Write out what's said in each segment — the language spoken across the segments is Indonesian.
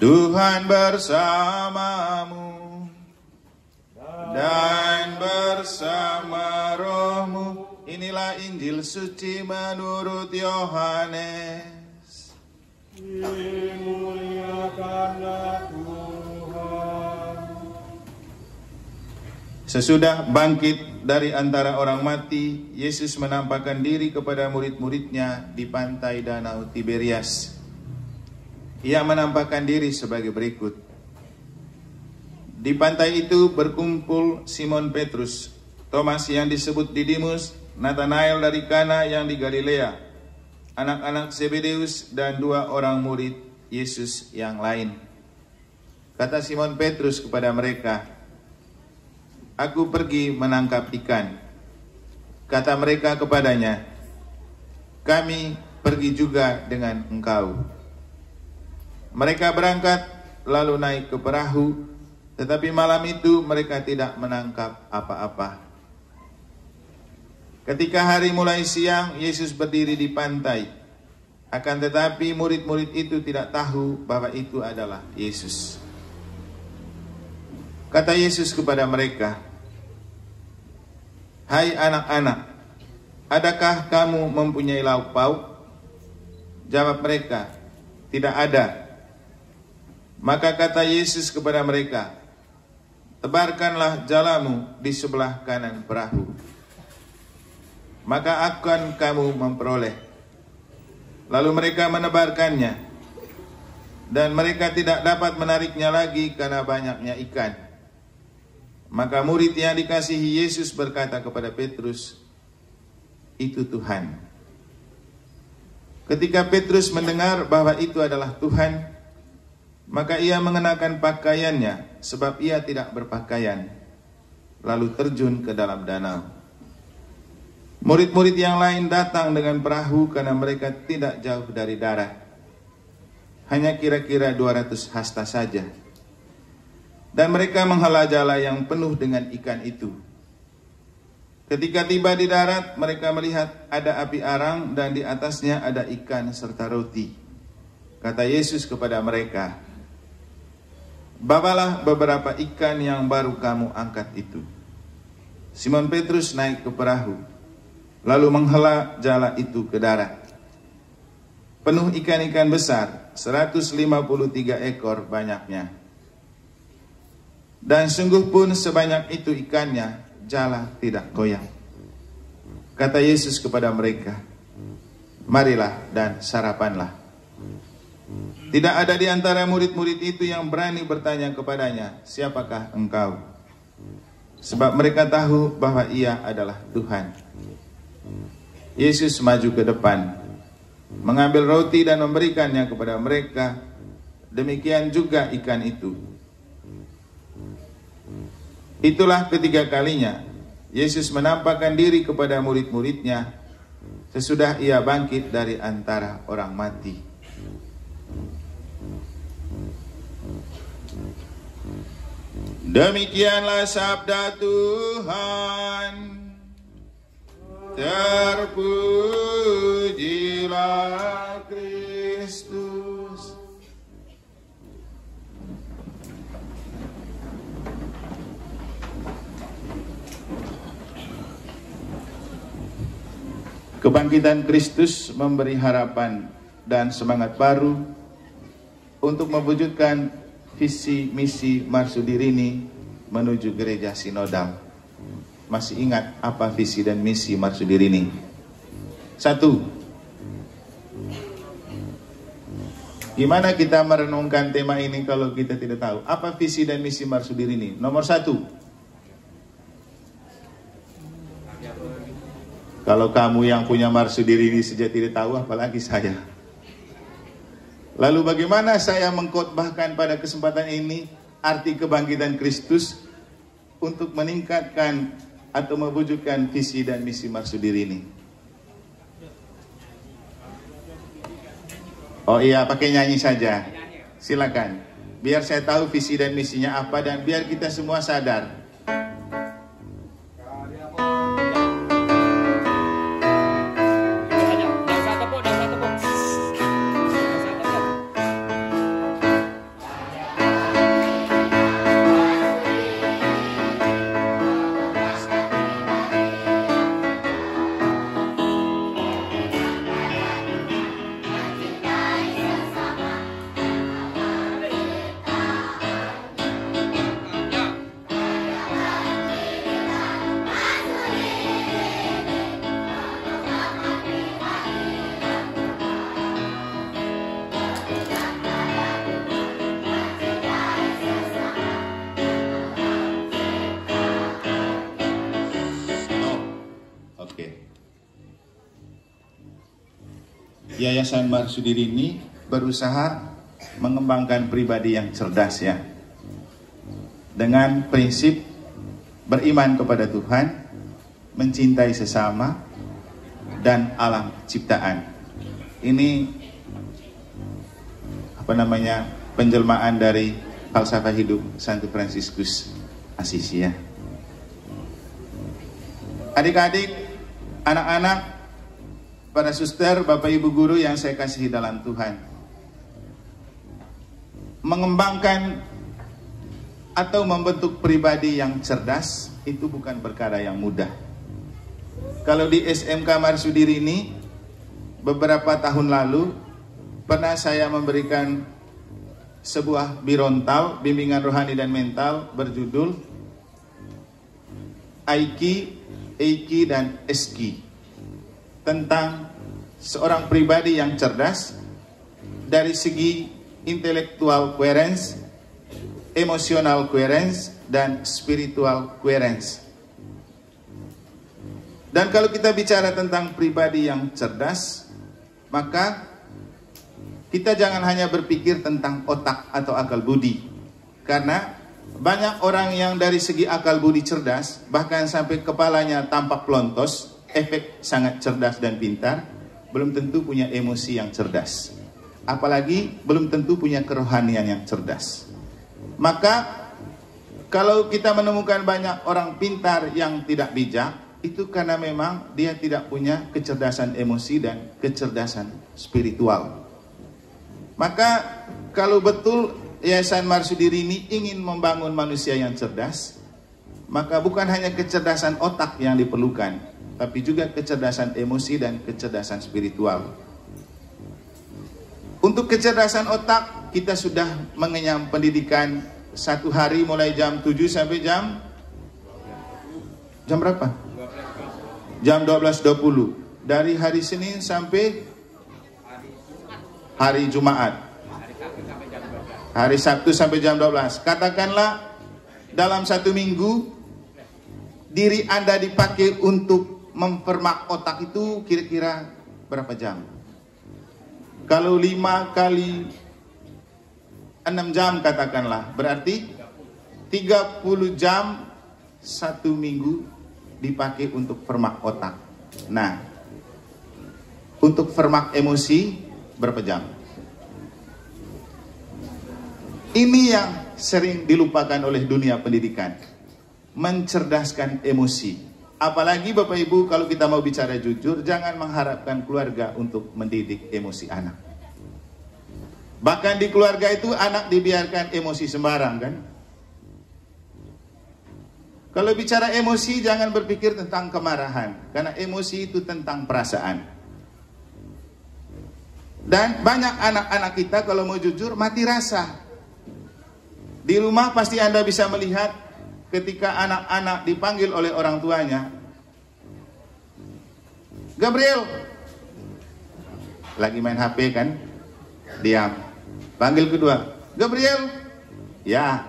Tuhan bersamamu dan bersama rohmu. Inilah Injil suci menurut Yohanes. Sesudah bangkit dari antara orang mati, Yesus menampakkan diri kepada murid-muridnya di pantai Danau Tiberias. Ia menampakkan diri sebagai berikut. Di pantai itu berkumpul Simon Petrus, Thomas yang disebut Didimus, Nathanael dari Kana yang di Galilea, anak-anak Zebedeus dan dua orang murid Yesus yang lain. Kata Simon Petrus kepada mereka, Aku pergi menangkap ikan. Kata mereka kepadanya, Kami pergi juga dengan engkau. Mereka berangkat lalu naik ke perahu, tetapi malam itu mereka tidak menangkap apa-apa. Ketika hari mulai siang, Yesus berdiri di pantai. Akan tetapi murid-murid itu tidak tahu bahwa itu adalah Yesus. Kata Yesus kepada mereka, Hai anak-anak, adakah kamu mempunyai lauk pauk? Jawab mereka, tidak ada. Maka kata Yesus kepada mereka, Tebarkanlah jalamu di sebelah kanan perahu maka akan kamu memperoleh. Lalu mereka menebarkannya, dan mereka tidak dapat menariknya lagi karena banyaknya ikan. Maka murid yang dikasihi Yesus berkata kepada Petrus, "Itu Tuhan." Ketika Petrus mendengar bahwa itu adalah Tuhan, maka ia mengenakan pakaiannya, sebab ia tidak berpakaian, lalu terjun ke dalam danau. Murid-murid yang lain datang dengan perahu karena mereka tidak jauh dari darat. Hanya kira-kira 200 hasta saja. Dan mereka menghala jala yang penuh dengan ikan itu. Ketika tiba di darat, mereka melihat ada api arang dan di atasnya ada ikan serta roti. Kata Yesus kepada mereka, Bawalah beberapa ikan yang baru kamu angkat itu. Simon Petrus naik ke perahu lalu menghela jala itu ke darat. Penuh ikan-ikan besar, 153 ekor banyaknya. Dan sungguh pun sebanyak itu ikannya, jala tidak goyang. Kata Yesus kepada mereka, marilah dan sarapanlah. Tidak ada di antara murid-murid itu yang berani bertanya kepadanya, siapakah engkau? Sebab mereka tahu bahwa ia adalah Tuhan. Yesus maju ke depan, mengambil roti dan memberikannya kepada mereka. Demikian juga ikan itu. Itulah ketiga kalinya Yesus menampakkan diri kepada murid-muridnya sesudah ia bangkit dari antara orang mati. Demikianlah sabda Tuhan. Terpujilah Kristus. Kebangkitan Kristus memberi harapan dan semangat baru untuk mewujudkan visi misi Marsudirini menuju gereja sinodal masih ingat apa visi dan misi Marsudiri ini? Satu, gimana kita merenungkan tema ini kalau kita tidak tahu? Apa visi dan misi Marsudiri ini? Nomor satu, kalau kamu yang punya Marsudiri ini sejak tidak tahu, apalagi saya. Lalu bagaimana saya mengkhotbahkan pada kesempatan ini arti kebangkitan Kristus untuk meningkatkan atau mewujudkan visi dan misi Marsudiri ini? Oh iya, pakai nyanyi saja. Silakan. Biar saya tahu visi dan misinya apa dan biar kita semua sadar Yayasan Marsudiri ini berusaha mengembangkan pribadi yang cerdas ya. Dengan prinsip beriman kepada Tuhan, mencintai sesama, dan alam ciptaan. Ini apa namanya penjelmaan dari falsafah hidup Santo Fransiskus ya. Adik-adik, anak-anak, para suster, bapak ibu guru yang saya kasihi dalam Tuhan. Mengembangkan atau membentuk pribadi yang cerdas itu bukan perkara yang mudah. Kalau di SMK Marsudiri ini beberapa tahun lalu pernah saya memberikan sebuah birontal bimbingan rohani dan mental berjudul Aiki Eiki dan Eski tentang seorang pribadi yang cerdas dari segi intelektual coherence, emosional coherence, dan spiritual coherence. Dan kalau kita bicara tentang pribadi yang cerdas, maka kita jangan hanya berpikir tentang otak atau akal budi. Karena banyak orang yang dari segi akal budi cerdas, bahkan sampai kepalanya tampak pelontos, efek sangat cerdas dan pintar, belum tentu punya emosi yang cerdas. Apalagi belum tentu punya kerohanian yang cerdas. Maka kalau kita menemukan banyak orang pintar yang tidak bijak, itu karena memang dia tidak punya kecerdasan emosi dan kecerdasan spiritual. Maka kalau betul Yayasan Marsudiri ini ingin membangun manusia yang cerdas, maka bukan hanya kecerdasan otak yang diperlukan, tapi juga kecerdasan emosi dan kecerdasan spiritual. Untuk kecerdasan otak, kita sudah mengenyam pendidikan satu hari mulai jam 7 sampai jam jam berapa? Jam 12.20 dari hari Senin sampai hari Jumat. Hari Sabtu sampai jam 12. Katakanlah dalam satu minggu diri Anda dipakai untuk mempermak otak itu kira-kira berapa jam? Kalau lima kali enam jam katakanlah, berarti 30 jam satu minggu dipakai untuk permak otak. Nah, untuk permak emosi berapa jam? Ini yang sering dilupakan oleh dunia pendidikan. Mencerdaskan emosi. Apalagi Bapak Ibu kalau kita mau bicara jujur, jangan mengharapkan keluarga untuk mendidik emosi anak. Bahkan di keluarga itu anak dibiarkan emosi sembarang kan. Kalau bicara emosi jangan berpikir tentang kemarahan. Karena emosi itu tentang perasaan. Dan banyak anak-anak kita kalau mau jujur mati rasa. Di rumah pasti Anda bisa melihat ketika anak-anak dipanggil oleh orang tuanya. Gabriel. Lagi main HP kan? Diam. Panggil kedua. Gabriel. Ya.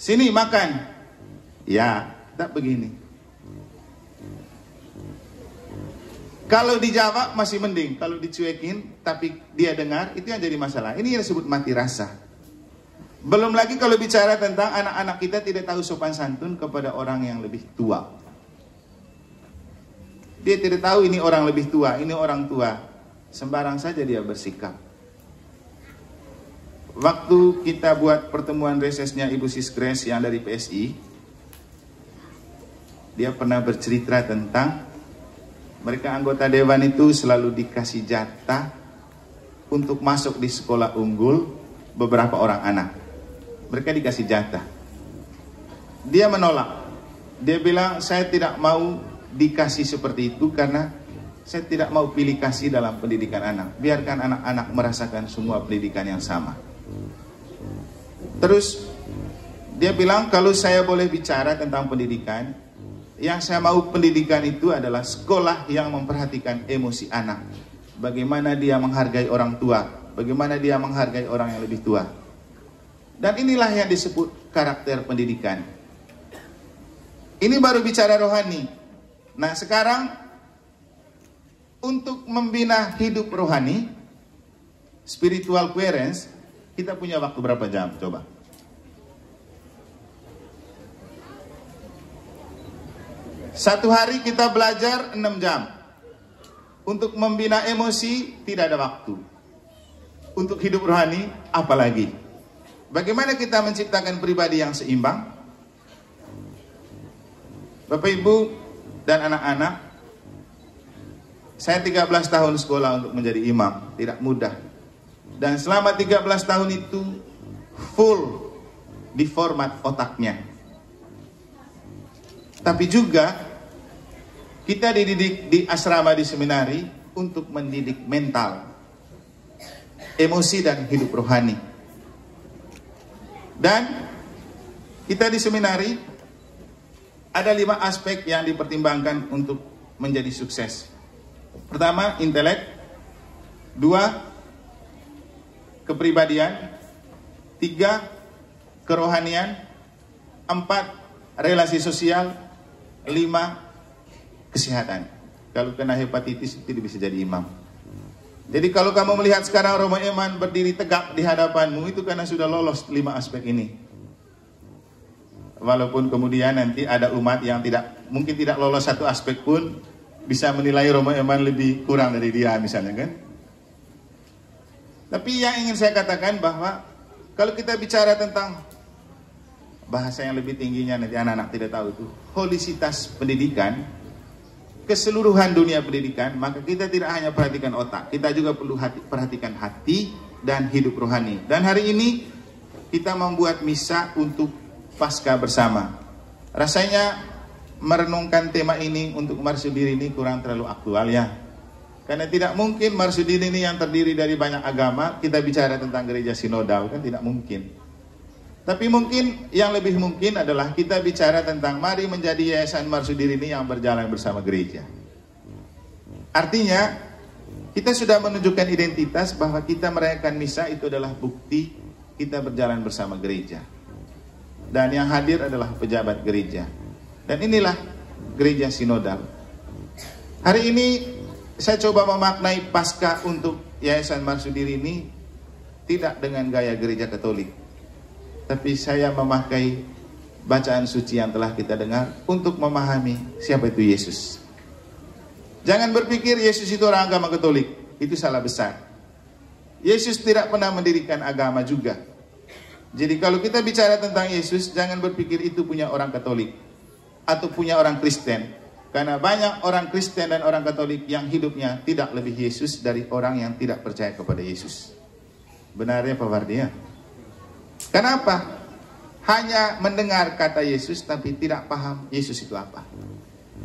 Sini makan. Ya. Tak begini. Kalau dijawab masih mending, kalau dicuekin tapi dia dengar itu yang jadi masalah. Ini yang disebut mati rasa. Belum lagi kalau bicara tentang anak-anak kita tidak tahu sopan santun kepada orang yang lebih tua. Dia tidak tahu ini orang lebih tua, ini orang tua. Sembarang saja dia bersikap. Waktu kita buat pertemuan resesnya Ibu Siskres yang dari PSI, dia pernah bercerita tentang mereka anggota dewan itu selalu dikasih jatah untuk masuk di sekolah unggul beberapa orang anak. Mereka dikasih jatah. Dia menolak. Dia bilang saya tidak mau dikasih seperti itu karena saya tidak mau pilih kasih dalam pendidikan anak. Biarkan anak-anak merasakan semua pendidikan yang sama. Terus dia bilang kalau saya boleh bicara tentang pendidikan, yang saya mau pendidikan itu adalah sekolah yang memperhatikan emosi anak. Bagaimana dia menghargai orang tua, bagaimana dia menghargai orang yang lebih tua. Dan inilah yang disebut karakter pendidikan. Ini baru bicara rohani. Nah sekarang untuk membina hidup rohani, spiritual coherence, kita punya waktu berapa jam? Coba. Satu hari kita belajar 6 jam. Untuk membina emosi tidak ada waktu. Untuk hidup rohani apalagi. Bagaimana kita menciptakan pribadi yang seimbang? Bapak Ibu dan anak-anak, saya 13 tahun sekolah untuk menjadi imam, tidak mudah. Dan selama 13 tahun itu full di format otaknya. Tapi juga kita dididik di asrama di seminari untuk mendidik mental, emosi dan hidup rohani. Dan kita di seminari ada lima aspek yang dipertimbangkan untuk menjadi sukses. Pertama, intelek. Dua, kepribadian. Tiga, kerohanian. Empat, relasi sosial. Lima, kesehatan. Kalau kena hepatitis tidak bisa jadi imam. Jadi kalau kamu melihat sekarang Romo Eman berdiri tegak di hadapanmu itu karena sudah lolos lima aspek ini. Walaupun kemudian nanti ada umat yang tidak mungkin tidak lolos satu aspek pun bisa menilai Romo Eman lebih kurang dari dia misalnya kan. Tapi yang ingin saya katakan bahwa kalau kita bicara tentang bahasa yang lebih tingginya nanti anak-anak tidak tahu itu holisitas pendidikan keseluruhan dunia pendidikan, maka kita tidak hanya perhatikan otak, kita juga perlu hati, perhatikan hati dan hidup rohani. Dan hari ini kita membuat misa untuk pasca bersama. Rasanya merenungkan tema ini untuk marsudiri ini kurang terlalu aktual ya. Karena tidak mungkin marsudiri ini yang terdiri dari banyak agama, kita bicara tentang gereja sinodal kan tidak mungkin. Tapi mungkin yang lebih mungkin adalah kita bicara tentang mari menjadi yayasan marsudiri ini yang berjalan bersama gereja. Artinya kita sudah menunjukkan identitas bahwa kita merayakan misa itu adalah bukti kita berjalan bersama gereja. Dan yang hadir adalah pejabat gereja. Dan inilah gereja sinodal. Hari ini saya coba memaknai pasca untuk Yayasan Marsudiri ini tidak dengan gaya gereja Katolik tapi saya memakai bacaan suci yang telah kita dengar untuk memahami siapa itu Yesus. Jangan berpikir Yesus itu orang agama Katolik, itu salah besar. Yesus tidak pernah mendirikan agama juga. Jadi kalau kita bicara tentang Yesus, jangan berpikir itu punya orang Katolik atau punya orang Kristen. Karena banyak orang Kristen dan orang Katolik yang hidupnya tidak lebih Yesus dari orang yang tidak percaya kepada Yesus. Benarnya Pak Wardia? Kenapa? Hanya mendengar kata Yesus tapi tidak paham Yesus itu apa.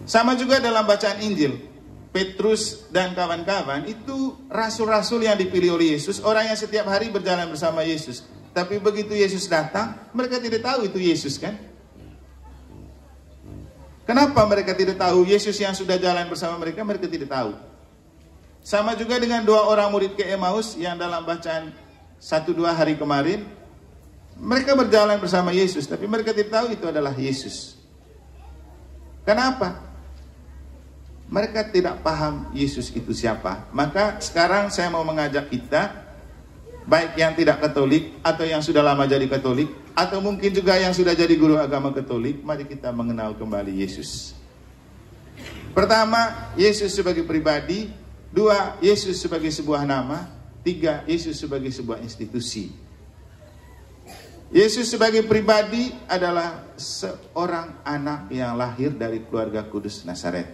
Sama juga dalam bacaan Injil. Petrus dan kawan-kawan itu rasul-rasul yang dipilih oleh Yesus, orang yang setiap hari berjalan bersama Yesus. Tapi begitu Yesus datang, mereka tidak tahu itu Yesus kan? Kenapa mereka tidak tahu Yesus yang sudah jalan bersama mereka, mereka tidak tahu. Sama juga dengan dua orang murid ke Emmaus yang dalam bacaan satu dua hari kemarin, mereka berjalan bersama Yesus, tapi mereka tidak tahu itu adalah Yesus. Kenapa? Mereka tidak paham Yesus itu siapa. Maka sekarang saya mau mengajak kita, baik yang tidak Katolik atau yang sudah lama jadi Katolik, atau mungkin juga yang sudah jadi guru agama Katolik, mari kita mengenal kembali Yesus. Pertama, Yesus sebagai pribadi. Dua, Yesus sebagai sebuah nama. Tiga, Yesus sebagai sebuah institusi. Yesus sebagai pribadi adalah seorang anak yang lahir dari keluarga kudus Nazaret.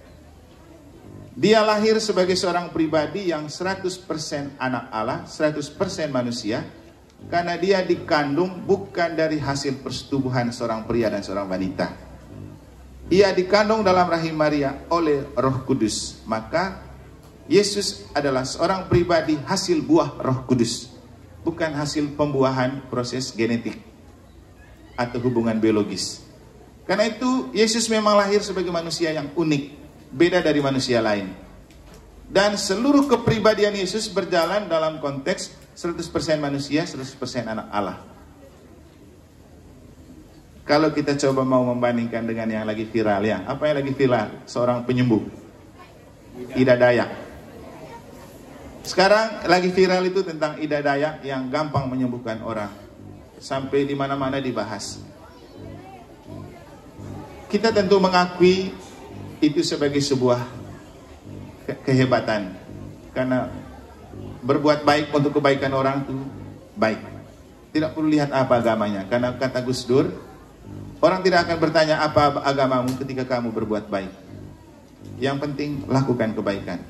Dia lahir sebagai seorang pribadi yang 100% anak Allah, 100% manusia, karena dia dikandung bukan dari hasil persetubuhan seorang pria dan seorang wanita. Ia dikandung dalam rahim Maria oleh Roh Kudus. Maka Yesus adalah seorang pribadi hasil buah Roh Kudus bukan hasil pembuahan proses genetik atau hubungan biologis. Karena itu Yesus memang lahir sebagai manusia yang unik, beda dari manusia lain. Dan seluruh kepribadian Yesus berjalan dalam konteks 100% manusia, 100% anak Allah. Kalau kita coba mau membandingkan dengan yang lagi viral ya, apa yang lagi viral? Seorang penyembuh. Ida Dayak. Sekarang lagi viral itu tentang Ida Dayak yang gampang menyembuhkan orang. Sampai di mana-mana dibahas. Kita tentu mengakui itu sebagai sebuah ke kehebatan. Karena berbuat baik untuk kebaikan orang itu baik. Tidak perlu lihat apa agamanya. Karena kata Gus Dur, orang tidak akan bertanya apa agamamu ketika kamu berbuat baik. Yang penting lakukan kebaikan.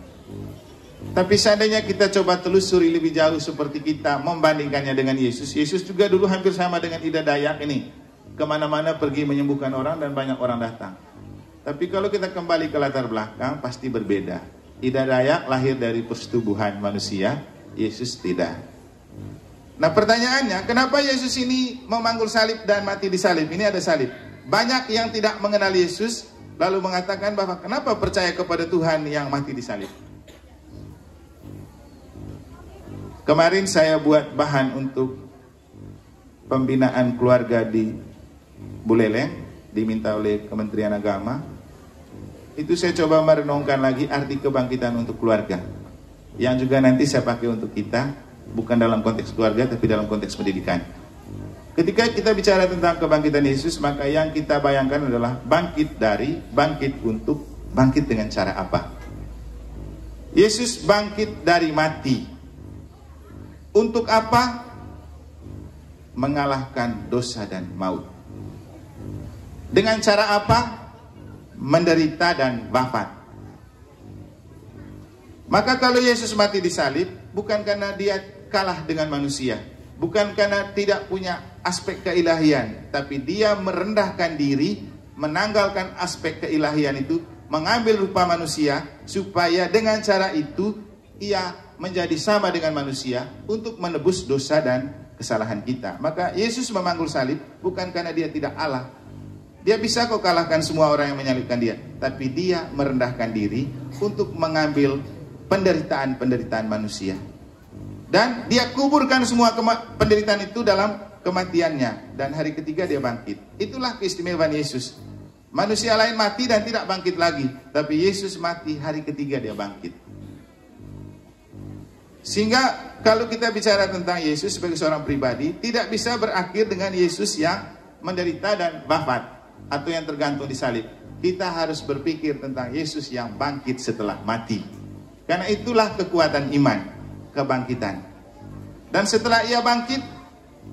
Tapi seandainya kita coba telusuri lebih jauh seperti kita membandingkannya dengan Yesus. Yesus juga dulu hampir sama dengan Ida Dayak ini. Ke mana-mana pergi menyembuhkan orang dan banyak orang datang. Tapi kalau kita kembali ke latar belakang pasti berbeda. Ida Dayak lahir dari persetubuhan manusia, Yesus tidak. Nah pertanyaannya, kenapa Yesus ini memanggul salib dan mati di salib? Ini ada salib. Banyak yang tidak mengenal Yesus, lalu mengatakan bahwa kenapa percaya kepada Tuhan yang mati di salib? Kemarin saya buat bahan untuk pembinaan keluarga di Buleleng, diminta oleh Kementerian Agama. Itu saya coba merenungkan lagi arti kebangkitan untuk keluarga. Yang juga nanti saya pakai untuk kita, bukan dalam konteks keluarga, tapi dalam konteks pendidikan. Ketika kita bicara tentang kebangkitan Yesus, maka yang kita bayangkan adalah bangkit dari, bangkit untuk, bangkit dengan cara apa? Yesus bangkit dari mati, untuk apa? Mengalahkan dosa dan maut. Dengan cara apa? Menderita dan wafat. Maka kalau Yesus mati di salib, bukan karena dia kalah dengan manusia. Bukan karena tidak punya aspek keilahian. Tapi dia merendahkan diri, menanggalkan aspek keilahian itu, mengambil rupa manusia, supaya dengan cara itu ia menjadi sama dengan manusia untuk menebus dosa dan kesalahan kita. Maka Yesus memanggul salib bukan karena dia tidak Allah. Dia bisa kok kalahkan semua orang yang menyalibkan dia. Tapi dia merendahkan diri untuk mengambil penderitaan-penderitaan manusia. Dan dia kuburkan semua penderitaan itu dalam kematiannya. Dan hari ketiga dia bangkit. Itulah keistimewaan Yesus. Manusia lain mati dan tidak bangkit lagi. Tapi Yesus mati hari ketiga dia bangkit. Sehingga kalau kita bicara tentang Yesus sebagai seorang pribadi, tidak bisa berakhir dengan Yesus yang menderita dan wafat atau yang tergantung di salib. Kita harus berpikir tentang Yesus yang bangkit setelah mati. Karena itulah kekuatan iman, kebangkitan. Dan setelah ia bangkit,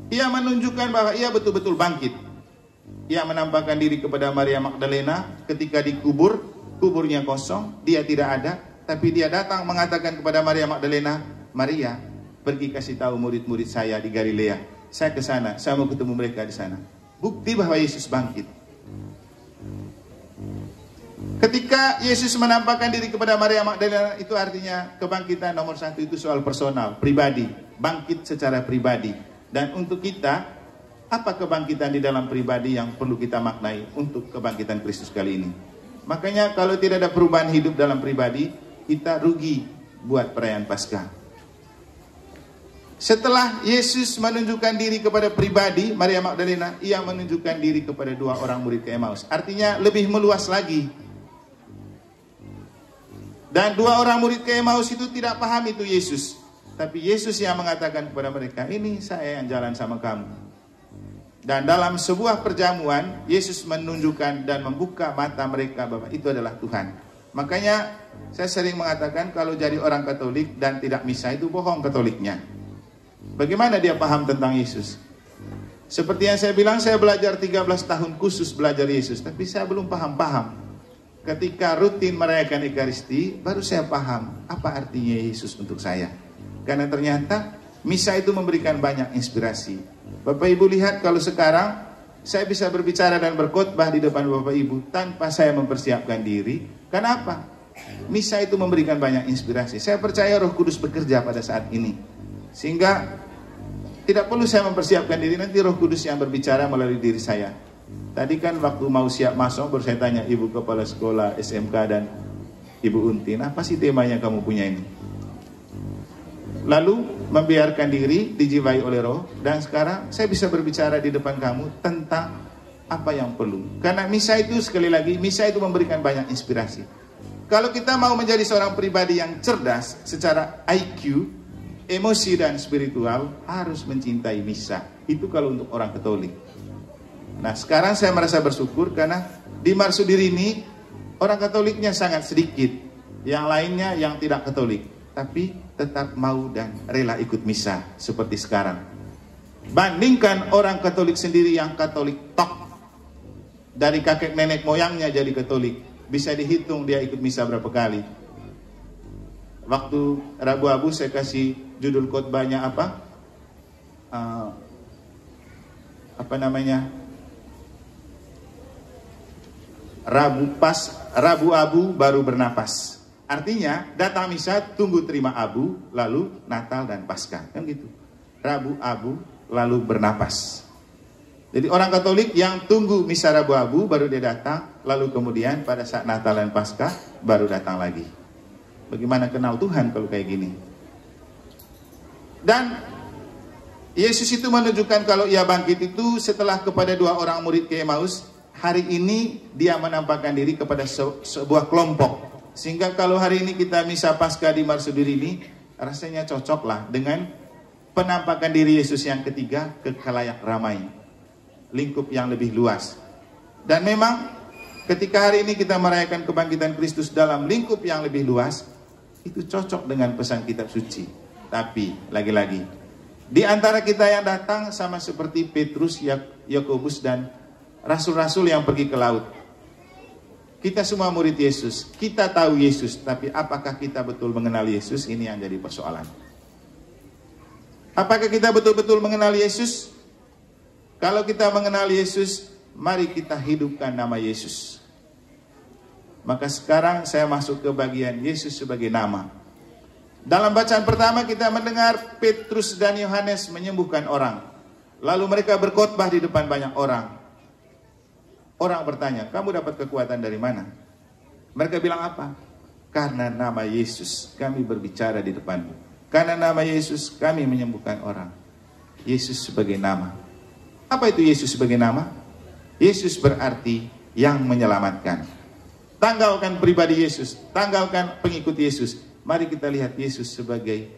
ia menunjukkan bahwa ia betul-betul bangkit. Ia menampakkan diri kepada Maria Magdalena ketika dikubur, kuburnya kosong, dia tidak ada, tapi dia datang mengatakan kepada Maria Magdalena, Maria, pergi kasih tahu murid-murid saya di Galilea. Saya ke sana, saya mau ketemu mereka di sana. Bukti bahwa Yesus bangkit. Ketika Yesus menampakkan diri kepada Maria Magdalena, itu artinya kebangkitan nomor satu itu soal personal, pribadi. Bangkit secara pribadi. Dan untuk kita, apa kebangkitan di dalam pribadi yang perlu kita maknai untuk kebangkitan Kristus kali ini? Makanya kalau tidak ada perubahan hidup dalam pribadi, kita rugi buat perayaan Paskah. Setelah Yesus menunjukkan diri kepada pribadi Maria Magdalena, ia menunjukkan diri kepada dua orang murid ke Emmaus. Artinya lebih meluas lagi. Dan dua orang murid ke Emmaus itu tidak paham itu Yesus. Tapi Yesus yang mengatakan kepada mereka, ini saya yang jalan sama kamu. Dan dalam sebuah perjamuan, Yesus menunjukkan dan membuka mata mereka bahwa itu adalah Tuhan. Makanya saya sering mengatakan kalau jadi orang Katolik dan tidak misa itu bohong Katoliknya. Bagaimana dia paham tentang Yesus? Seperti yang saya bilang, saya belajar 13 tahun khusus belajar Yesus, tapi saya belum paham-paham. Ketika rutin merayakan Ekaristi, baru saya paham apa artinya Yesus untuk saya. Karena ternyata misa itu memberikan banyak inspirasi. Bapak Ibu lihat kalau sekarang saya bisa berbicara dan berkhotbah di depan Bapak Ibu tanpa saya mempersiapkan diri. Kenapa? Misa itu memberikan banyak inspirasi. Saya percaya Roh Kudus bekerja pada saat ini. Sehingga tidak perlu saya mempersiapkan diri, nanti roh kudus yang berbicara melalui diri saya. Tadi kan waktu mau siap masuk, baru saya tanya ibu kepala sekolah SMK dan ibu Untin, apa sih temanya kamu punya ini? Lalu membiarkan diri dijiwai oleh roh, dan sekarang saya bisa berbicara di depan kamu tentang apa yang perlu. Karena misa itu sekali lagi, misa itu memberikan banyak inspirasi. Kalau kita mau menjadi seorang pribadi yang cerdas secara IQ, emosi dan spiritual harus mencintai misa. Itu kalau untuk orang Katolik. Nah, sekarang saya merasa bersyukur karena di Marsudiri ini orang Katoliknya sangat sedikit. Yang lainnya yang tidak Katolik, tapi tetap mau dan rela ikut misa seperti sekarang. Bandingkan orang Katolik sendiri yang Katolik tok dari kakek nenek moyangnya jadi Katolik, bisa dihitung dia ikut misa berapa kali. Waktu Rabu Abu saya kasih judul khotbahnya apa? Uh, apa namanya? Rabu pas, Rabu Abu baru bernapas. Artinya datang misa tunggu terima abu, lalu Natal dan Paskah. Kan gitu. Rabu Abu lalu bernapas. Jadi orang Katolik yang tunggu misa Rabu Abu baru dia datang, lalu kemudian pada saat Natal dan Paskah baru datang lagi. Bagaimana kenal Tuhan kalau kayak gini? Dan Yesus itu menunjukkan kalau ia bangkit itu setelah kepada dua orang murid ke Emmaus, hari ini dia menampakkan diri kepada se sebuah kelompok. Sehingga kalau hari ini kita misa Paskah di Marsudiri ini, rasanya cocok lah dengan penampakan diri Yesus yang ketiga ke kalayak ramai. Lingkup yang lebih luas. Dan memang ketika hari ini kita merayakan kebangkitan Kristus dalam lingkup yang lebih luas, itu cocok dengan pesan kitab suci. Tapi lagi-lagi di antara kita yang datang sama seperti Petrus, Yakobus dan rasul-rasul yang pergi ke laut. Kita semua murid Yesus, kita tahu Yesus, tapi apakah kita betul mengenal Yesus? Ini yang jadi persoalan. Apakah kita betul-betul mengenal Yesus? Kalau kita mengenal Yesus, mari kita hidupkan nama Yesus. Maka sekarang saya masuk ke bagian Yesus sebagai nama. Dalam bacaan pertama kita mendengar Petrus dan Yohanes menyembuhkan orang. Lalu mereka berkhotbah di depan banyak orang. Orang bertanya, kamu dapat kekuatan dari mana? Mereka bilang apa? Karena nama Yesus kami berbicara di depanmu. Karena nama Yesus kami menyembuhkan orang. Yesus sebagai nama. Apa itu Yesus sebagai nama? Yesus berarti yang menyelamatkan. Tanggalkan pribadi Yesus, tanggalkan pengikut Yesus. Mari kita lihat Yesus sebagai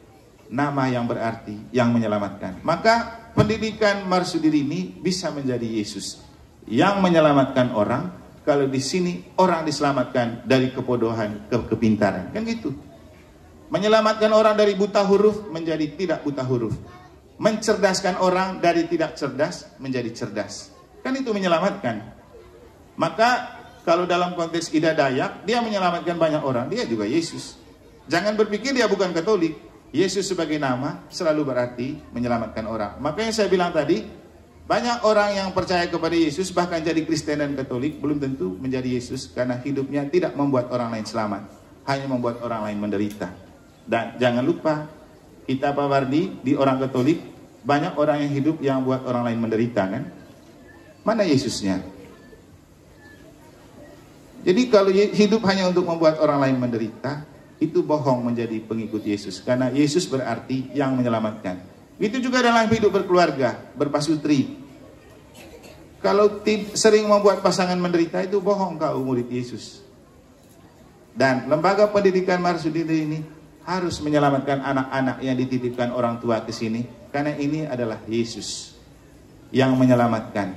nama yang berarti yang menyelamatkan. Maka pendidikan marsudiri ini bisa menjadi Yesus yang menyelamatkan orang. Kalau di sini orang diselamatkan dari kebodohan ke kepintaran, kan gitu. Menyelamatkan orang dari buta huruf menjadi tidak buta huruf. Mencerdaskan orang dari tidak cerdas menjadi cerdas. Kan itu menyelamatkan. Maka kalau dalam konteks Ida Dayak, dia menyelamatkan banyak orang, dia juga Yesus. Jangan berpikir dia bukan Katolik. Yesus sebagai nama selalu berarti menyelamatkan orang. Makanya saya bilang tadi, banyak orang yang percaya kepada Yesus bahkan jadi Kristen dan Katolik belum tentu menjadi Yesus karena hidupnya tidak membuat orang lain selamat, hanya membuat orang lain menderita. Dan jangan lupa kita Pak Wardi di orang Katolik banyak orang yang hidup yang buat orang lain menderita kan? Mana Yesusnya? Jadi kalau hidup hanya untuk membuat orang lain menderita, itu bohong menjadi pengikut Yesus. Karena Yesus berarti yang menyelamatkan. Itu juga dalam hidup berkeluarga, berpasutri. Kalau sering membuat pasangan menderita, itu bohong kau murid Yesus. Dan lembaga pendidikan Marsudini ini harus menyelamatkan anak-anak yang dititipkan orang tua ke sini. Karena ini adalah Yesus yang menyelamatkan.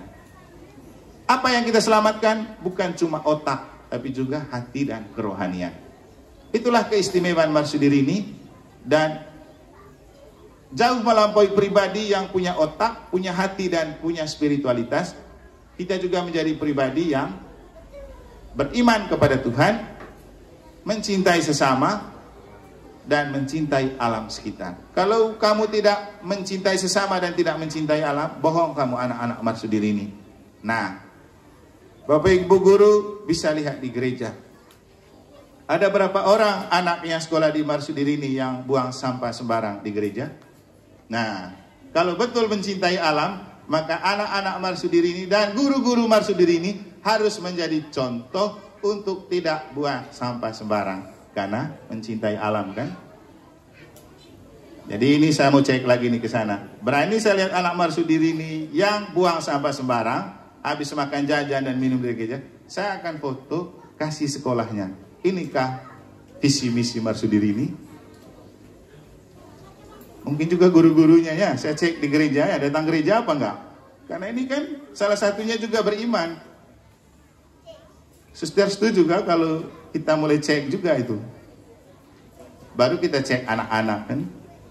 Apa yang kita selamatkan bukan cuma otak, tapi juga hati dan kerohanian. Itulah keistimewaan Marsudiri ini dan jauh melampaui pribadi yang punya otak, punya hati dan punya spiritualitas. Kita juga menjadi pribadi yang beriman kepada Tuhan, mencintai sesama dan mencintai alam sekitar. Kalau kamu tidak mencintai sesama dan tidak mencintai alam, bohong kamu anak-anak Marsudiri ini. Nah, Bapak Ibu guru bisa lihat di gereja. Ada berapa orang anak yang sekolah di Marsudiri ini yang buang sampah sembarang di gereja? Nah, kalau betul mencintai alam, maka anak-anak Marsudiri ini dan guru-guru Marsudiri ini harus menjadi contoh untuk tidak buang sampah sembarang. Karena mencintai alam kan? Jadi ini saya mau cek lagi nih ke sana. Berani saya lihat anak Marsudiri ini yang buang sampah sembarang, habis makan jajan dan minum di gereja, saya akan foto kasih sekolahnya. Inikah visi misi Marsudiri ini? Mungkin juga guru-gurunya ya, saya cek di gereja ya, datang gereja apa enggak? Karena ini kan salah satunya juga beriman. Suster setuju juga kalau kita mulai cek juga itu. Baru kita cek anak-anak kan.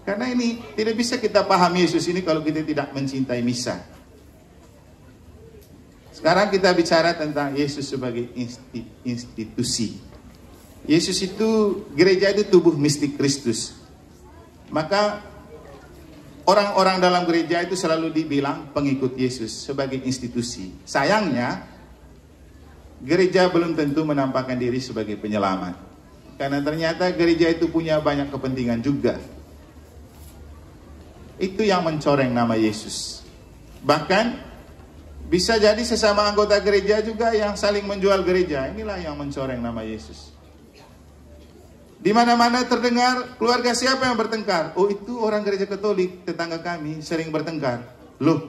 Karena ini tidak bisa kita paham Yesus ini kalau kita tidak mencintai misa. Sekarang kita bicara tentang Yesus sebagai institusi. Yesus itu gereja itu tubuh mistik Kristus. Maka orang-orang dalam gereja itu selalu dibilang pengikut Yesus sebagai institusi. Sayangnya gereja belum tentu menampakkan diri sebagai penyelamat. Karena ternyata gereja itu punya banyak kepentingan juga. Itu yang mencoreng nama Yesus. Bahkan bisa jadi sesama anggota gereja juga yang saling menjual gereja. Inilah yang mencoreng nama Yesus. Di mana-mana terdengar keluarga siapa yang bertengkar? Oh itu orang gereja Katolik, tetangga kami sering bertengkar. Loh,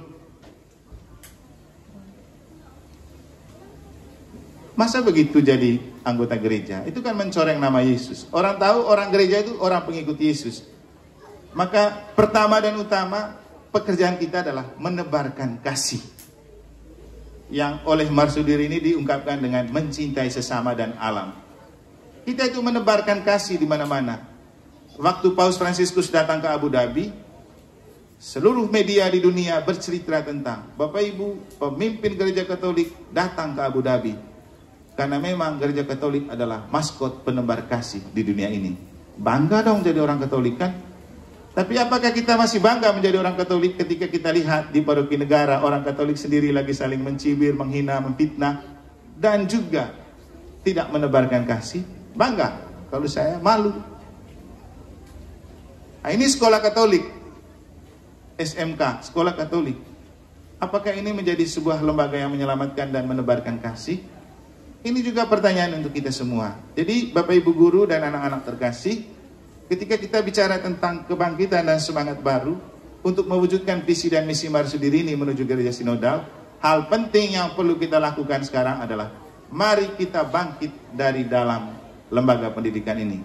masa begitu jadi anggota gereja? Itu kan mencoreng nama Yesus. Orang tahu orang gereja itu orang pengikut Yesus. Maka pertama dan utama pekerjaan kita adalah menebarkan kasih. Yang oleh Marsudir ini diungkapkan dengan mencintai sesama dan alam. Kita itu menebarkan kasih di mana-mana. Waktu Paus Fransiskus datang ke Abu Dhabi, seluruh media di dunia bercerita tentang Bapak Ibu pemimpin gereja Katolik datang ke Abu Dhabi. Karena memang gereja Katolik adalah maskot penebar kasih di dunia ini. Bangga dong jadi orang Katolik kan? Tapi apakah kita masih bangga menjadi orang Katolik ketika kita lihat di paroki negara orang Katolik sendiri lagi saling mencibir, menghina, memfitnah dan juga tidak menebarkan kasih? Bangga. Kalau saya malu. Nah, ini sekolah Katolik. SMK, sekolah Katolik. Apakah ini menjadi sebuah lembaga yang menyelamatkan dan menebarkan kasih? Ini juga pertanyaan untuk kita semua. Jadi Bapak Ibu guru dan anak-anak terkasih, ketika kita bicara tentang kebangkitan dan semangat baru untuk mewujudkan visi dan misi Marsudiri ini menuju gereja sinodal, hal penting yang perlu kita lakukan sekarang adalah mari kita bangkit dari dalam lembaga pendidikan ini.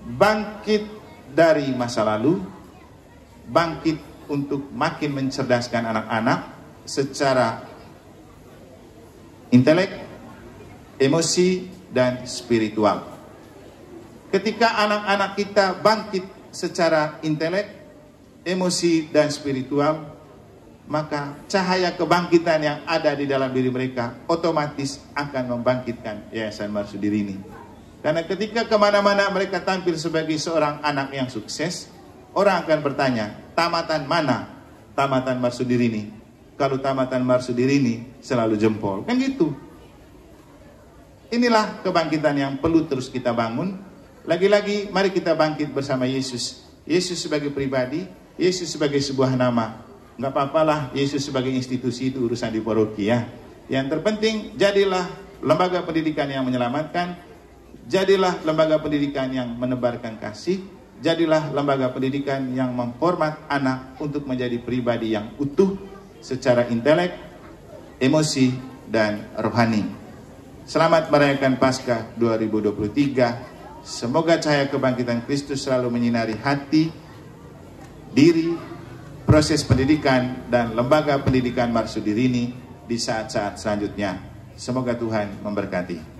Bangkit dari masa lalu, bangkit untuk makin mencerdaskan anak-anak secara intelek, emosi, dan spiritual. Ketika anak-anak kita bangkit secara intelek, emosi, dan spiritual, maka cahaya kebangkitan yang ada di dalam diri mereka otomatis akan membangkitkan Yayasan Marsudiri ini. Karena ketika ke mana-mana mereka tampil sebagai seorang anak yang sukses, orang akan bertanya, tamatan mana tamatan Marsudiri ini? Kalau tamatan Marsudiri ini selalu jempol. Kan gitu. Inilah kebangkitan yang perlu terus kita bangun. Lagi-lagi mari kita bangkit bersama Yesus. Yesus sebagai pribadi, Yesus sebagai sebuah nama. Nggak apa-apalah Yesus sebagai institusi itu urusan di paroki ya. Yang terpenting jadilah lembaga pendidikan yang menyelamatkan, Jadilah lembaga pendidikan yang menebarkan kasih, jadilah lembaga pendidikan yang memformat anak untuk menjadi pribadi yang utuh secara intelek, emosi, dan rohani. Selamat merayakan Paskah 2023. Semoga cahaya kebangkitan Kristus selalu menyinari hati, diri, proses pendidikan, dan lembaga pendidikan Marsudiri ini di saat-saat selanjutnya. Semoga Tuhan memberkati.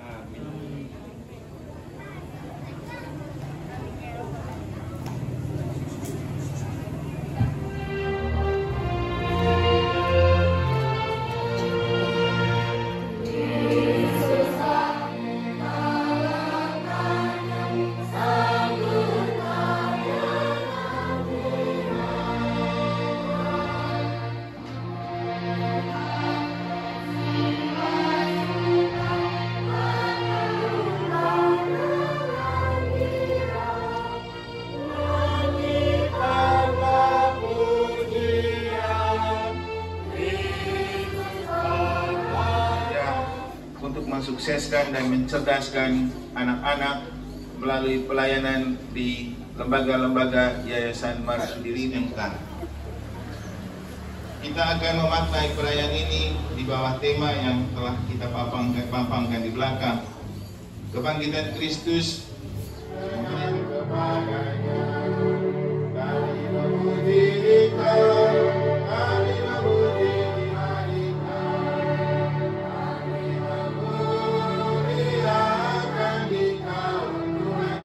Mensukseskan dan mencerdaskan anak-anak melalui pelayanan di lembaga-lembaga Yayasan Marsudiri Mekah. Kita akan memaknai perayaan ini di bawah tema yang telah kita pampangkan, pampangkan di belakang, Kebangkitan Kristus